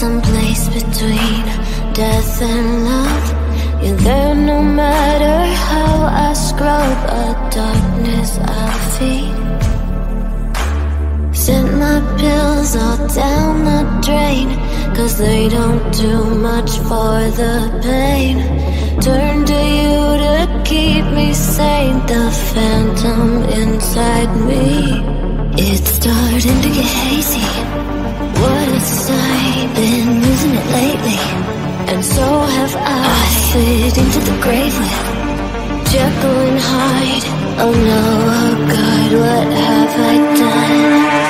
someplace between death and love. You're there no matter how I scrub a darkness I feed. Sent my pills all down the drain, cause they don't do much for the pain. Turn to you to keep me sane, the phantom inside me. It's starting to get hazy. What a sight, been losing it lately. And so have I. I slid into the grave with Jekyll and Hyde. Oh no, oh God, what have I done?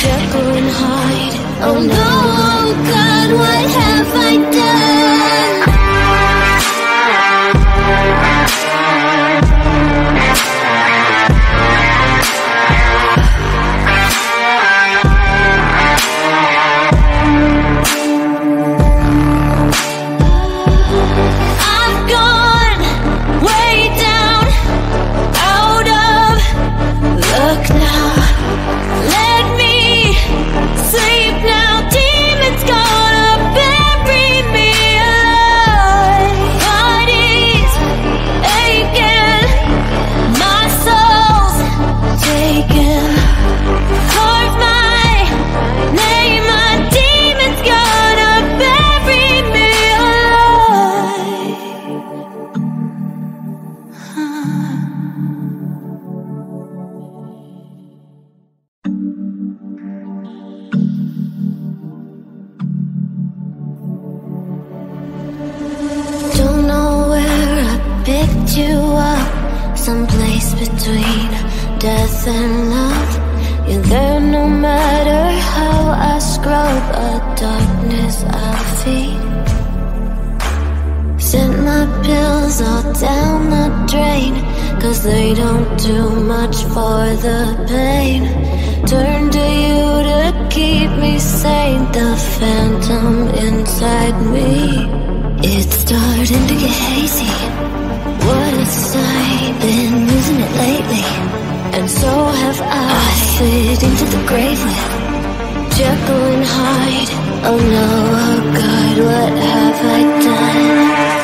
Jekyll and Hyde. Oh no, oh God, what have Cause they don't do much for the pain. Turn to you to keep me sane. The phantom inside me. It's starting to get hazy. What a sight, been losing it lately. And so have I. I slid into the grave with Jekyll and Hyde. Oh no, oh God, what have I done?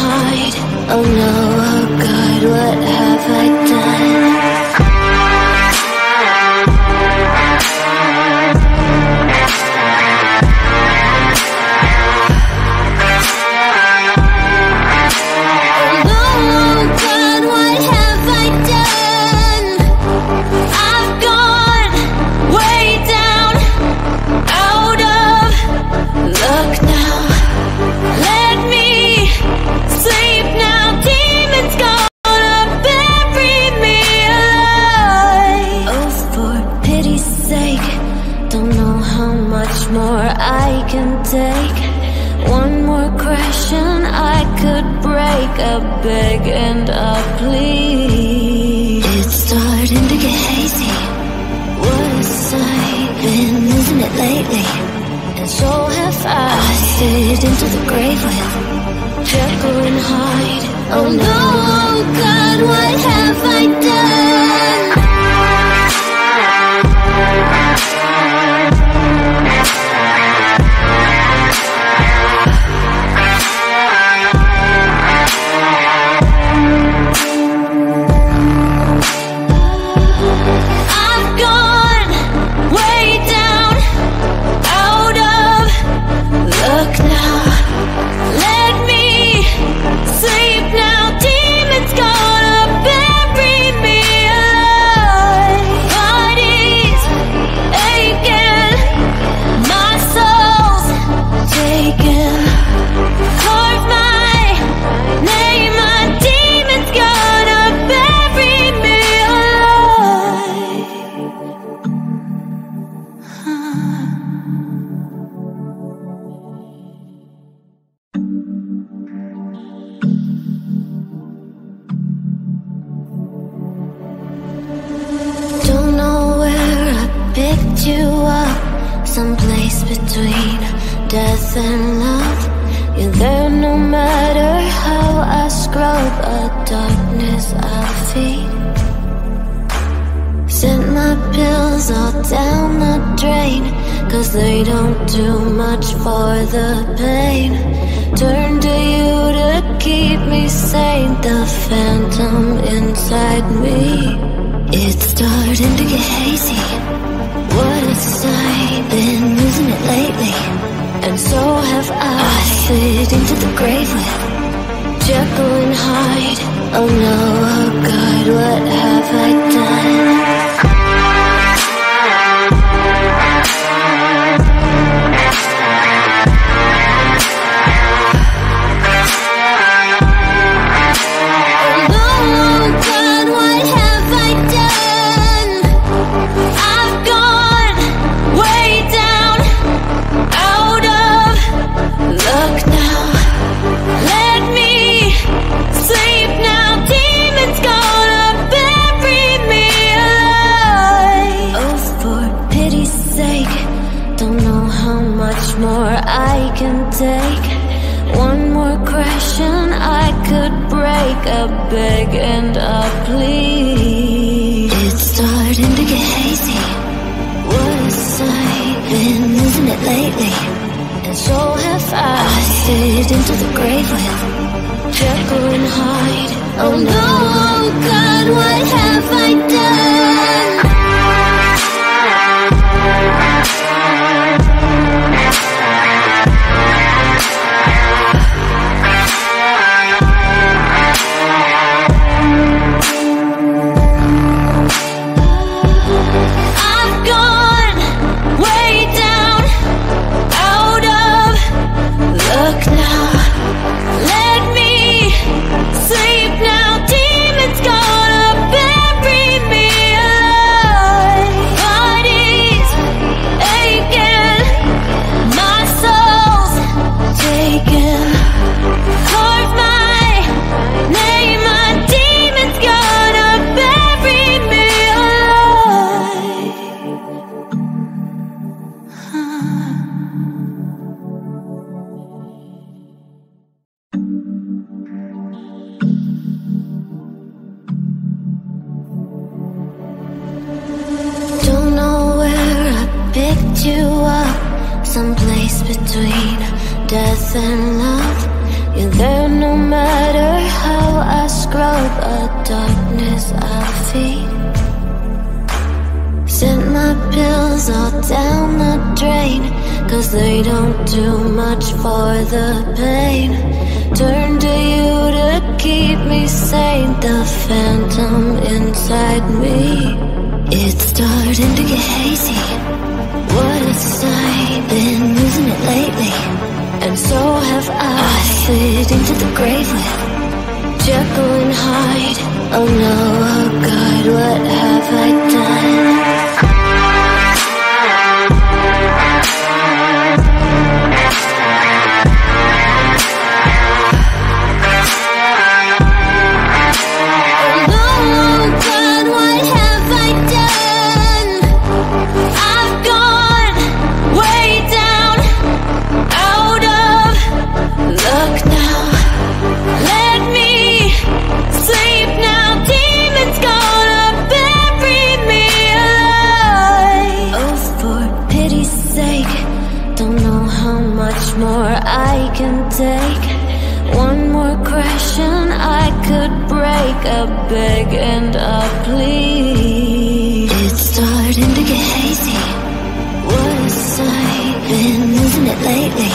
Hyde. Oh no, oh God, what have I done? I've been losing it lately. And so have I. I slid into the grave with Jekyll and Hyde. Oh no, oh god, what have I done? beg and I plead. It's starting to get hazy. What a sight! been losing it lately. And so have I. I slid into the grave with Jekyll and Hyde. Oh no, oh God, what have I done? Keep me sane, the phantom inside me. It's starting to get hazy. What a sight, been losing it lately. And so have I, slid into the grave with Jekyll and Hyde. Oh no, oh God, what have I done? Beg and I plead. It's starting to get hazy. What a sight, been losing it lately.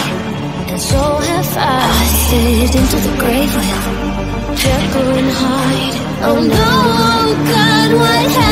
And so have I I slid into the grave with Jekyll and Hyde. Oh no, God, what have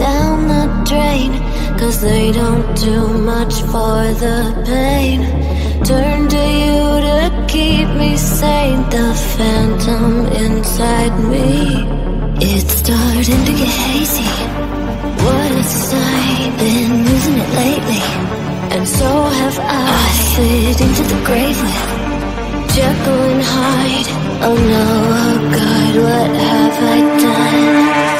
down the drain. Cause they don't do much for the pain. Turn to you to keep me sane. The phantom inside me. It's starting to get hazy. What a sight, been losing it lately. And so have I, slid into the grave with Jekyll and Hyde. Oh no, oh God, what have I done?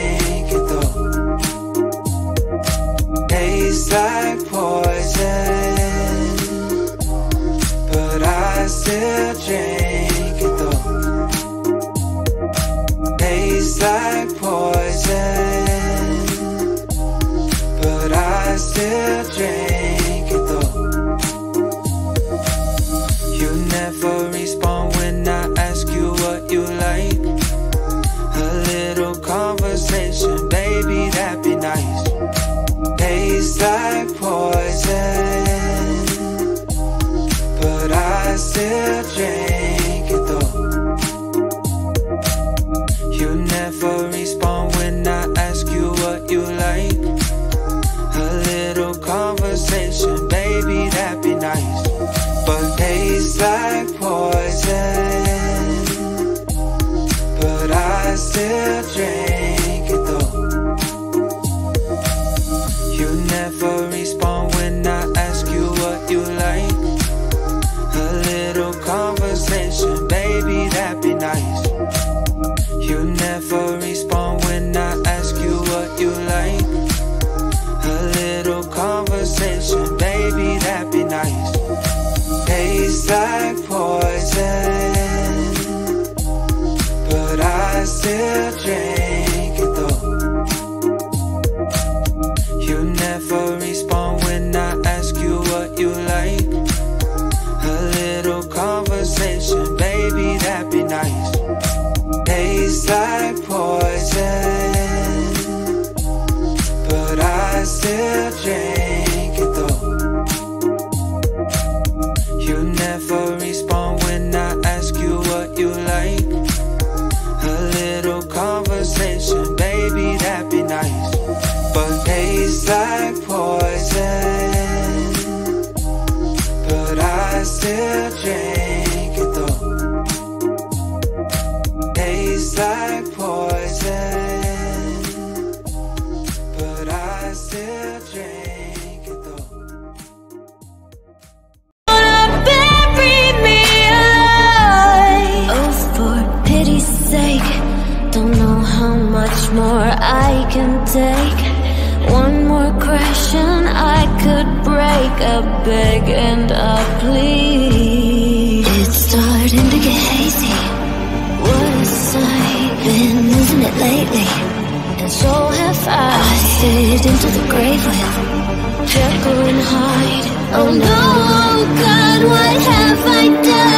Like poison, but I still I beg and I plead. It's starting to get hazy. What's I been losing it lately? And so have I. I slid into the grave with Jekyll and Hyde. Oh no, oh, God, what have I done?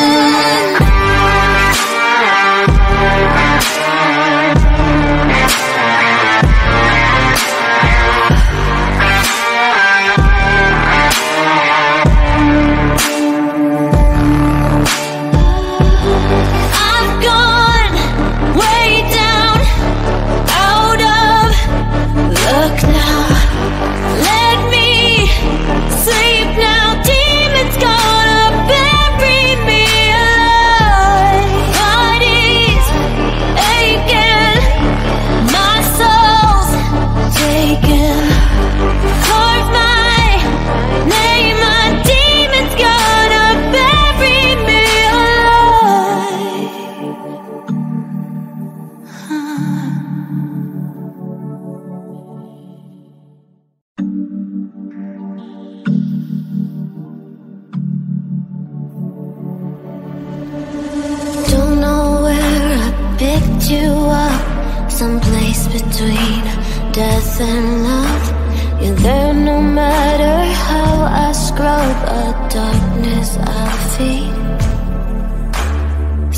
than love. You're there no matter how I scrub a darkness I feed.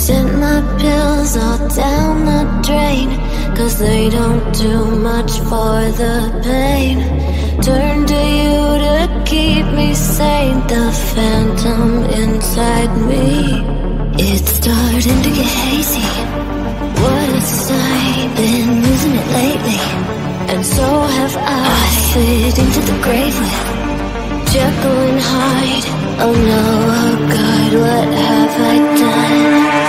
Sent my pills all down the drain, cause they don't do much for the pain. Turn to you to keep me sane, the phantom inside me. It's starting to get hazy. What a sight, been losing it lately and so have I. I slid into the grave with Jekyll and Hyde. Oh no, oh God, what have I done?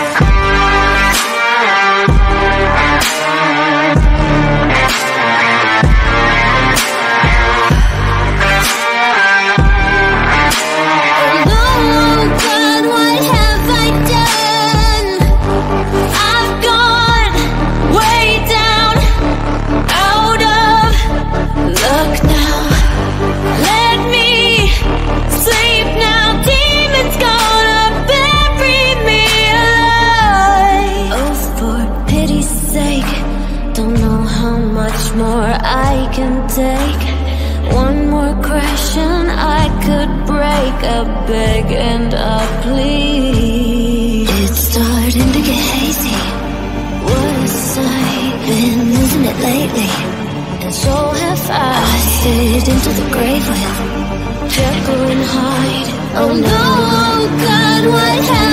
Hyde. Oh no, God, what happened?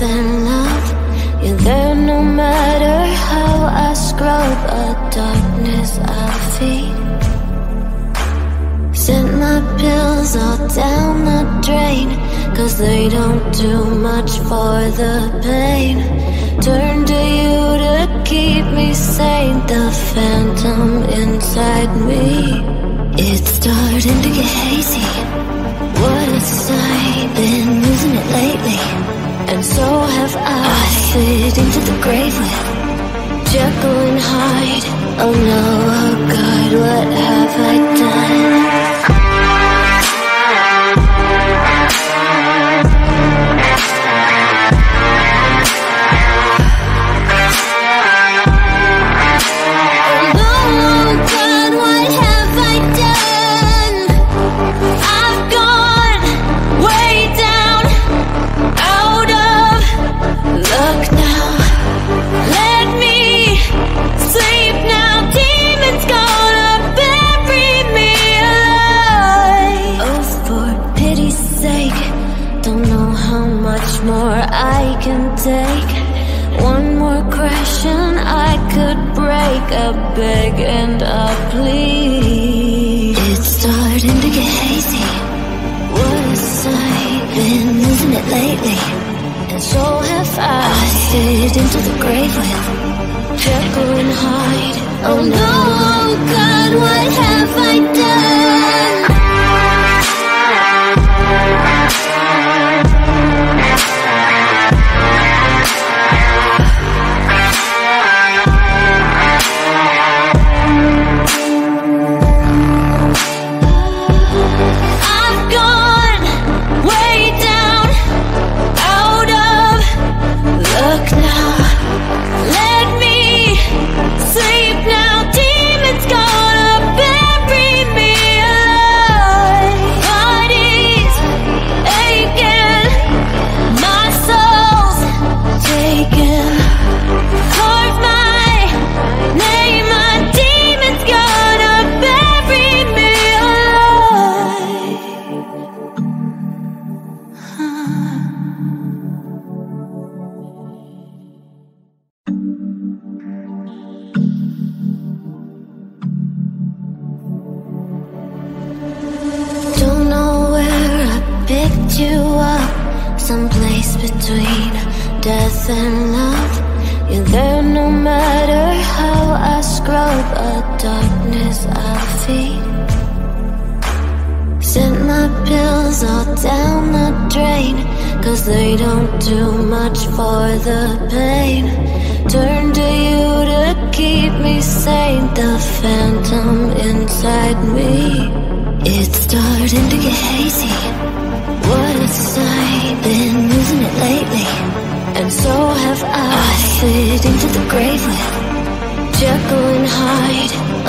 nothing.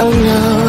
Oh no.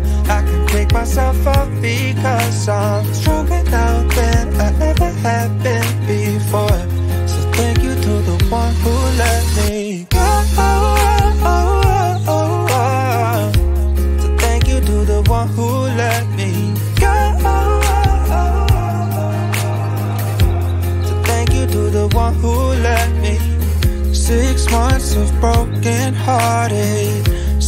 I can pick myself up because I'm stronger now than I ever have been before. So thank you to the one who let me go. So thank you to the one who let me. So thank you to the one who me. Six months of broken hearted.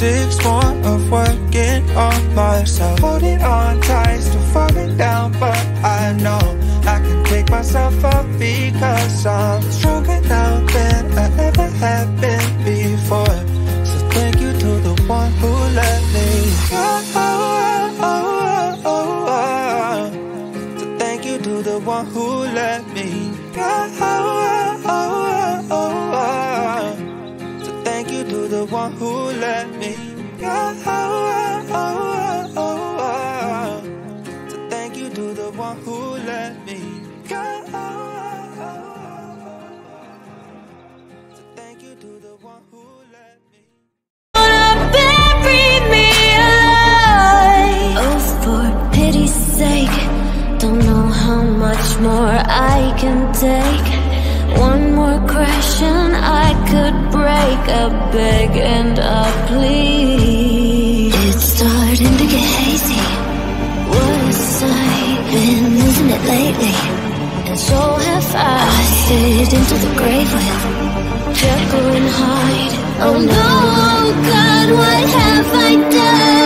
Six more of working on myself. Holding on tight, still falling down, but I know I can pick myself up because I'm stronger now than I ever have been before. Don't know how much more I can take. One more crash and I could break. I beg and I plead. It's starting to get hazy. What a sight. Been losing it lately. And so have I. I slid into the grave with Jekyll and Hyde. Oh no, God, what have I done?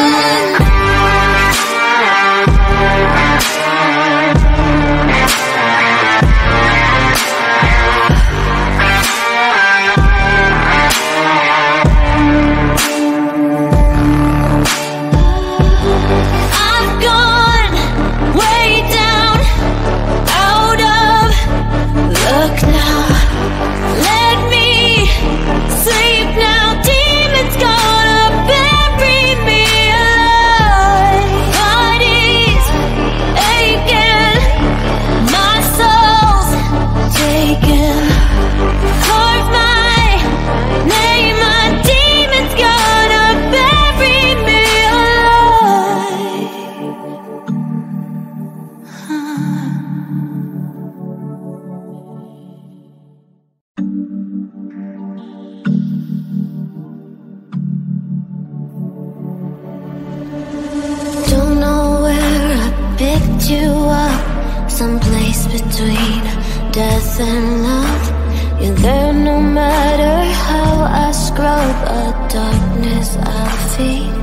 You up. Someplace between death and love. You're there no matter how I scrub a darkness I feed.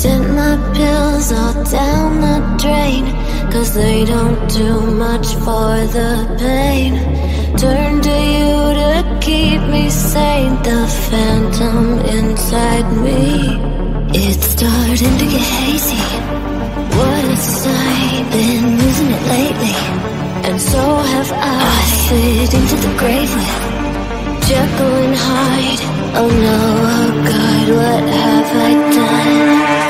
Sent my pills all down the drain. Cause they don't do much for the pain. Turn to you to keep me sane. The phantom inside me. It's starting to get hazy. Sight. Been losing it lately. And so have I. I slid into the grave with Jekyll and Hyde. Oh no, oh God, what have I